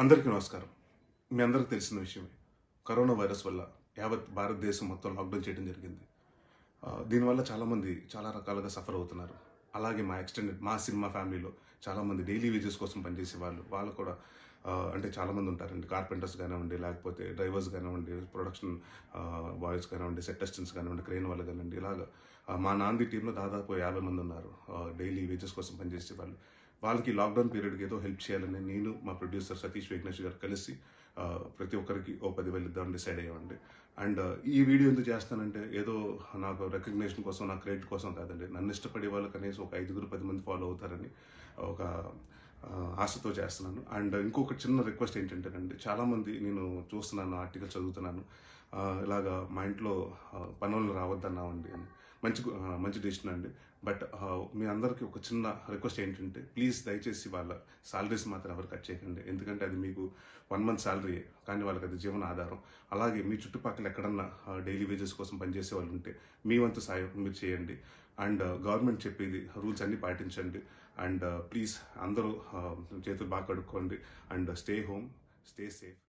అందరికీ నమస్కారం. మీ అందరికీ తెలిసిన విషయమే. కరోనా వైరస్ వల్ల యావత్ భారతదేశం మొత్తం లాక్డౌన్ చేయడం జరిగింది. దీనివల్ల చాలామంది చాలా రకాలుగా సఫర్ అవుతున్నారు. అలాగే మా ఎక్స్టెండెడ్ మా సినిమా ఫ్యామిలీలో చాలామంది డైలీ వేజెస్ కోసం పనిచేసే వాళ్ళు వాళ్ళు కూడా అంటే చాలామంది ఉంటారండి. కార్పెంటర్స్ కానివ్వండి లేకపోతే డ్రైవర్స్ కానివ్వండి ప్రొడక్షన్ బాయ్స్ కానివ్వండి సెట్ అసిస్టెంట్స్ కానివ్వండి క్రెయిన్ వాళ్ళు కానివ్వండి ఇలాగా. మా నాంది టీంలో దాదాపు యాభై మంది ఉన్నారు డైలీ వేజెస్ కోసం పనిచేసే వాళ్ళు. వాళ్ళకి లాక్డౌన్ పీరియడ్కి ఏదో హెల్ప్ చేయాలని నేను మా ప్రొడ్యూసర్ సతీష్ విఘ్నేష్ గారు కలిసి ప్రతి ఒక్కరికి ఓ పదివేలు ఇద్దామని డిసైడ్ అయ్యామండి. అండ్ ఈ వీడియో ఎందుకు చేస్తానంటే ఏదో నాకు రికగ్నేషన్ కోసం నా క్రెడిట్ కోసం కాదండి. నన్ను ఇష్టపడే వాళ్ళు కనీసం ఒక ఐదుగురు పది మంది ఫాలో అవుతారని ఒక ఆశతో చేస్తున్నాను. అండ్ ఇంకొక చిన్న రిక్వెస్ట్ ఏంటంటేనండి చాలామంది నేను చూస్తున్నాను ఆర్టికల్ చదువుతున్నాను. ఇలాగా మా ఇంట్లో పనులు రావద్దన్నామండి. అని మంచి మంచి డెసిషన్ అండి. బట్ మీ అందరికీ ఒక చిన్న రిక్వెస్ట్ ఏంటంటే ప్లీజ్ దయచేసి వాళ్ళ సాలరీస్ మాత్రం ఎవరు కట్ చేయకండి. ఎందుకంటే అది మీకు వన్ మంత్ శాలరీ కానీ వాళ్ళకి అది జీవన ఆధారం. అలాగే మీ చుట్టుపక్కల ఎక్కడన్నా డైలీ వేజెస్ కోసం పనిచేసే వాళ్ళు ఉంటే మీ వంతు సాయం మీరు చేయండి. అండ్ గవర్నమెంట్ చెప్పేది రూల్స్ అన్ని పాటించండి. అండ్ ప్లీజ్ అందరూ చేతులు బాగా కడుక్కోండి. And stay home stay safe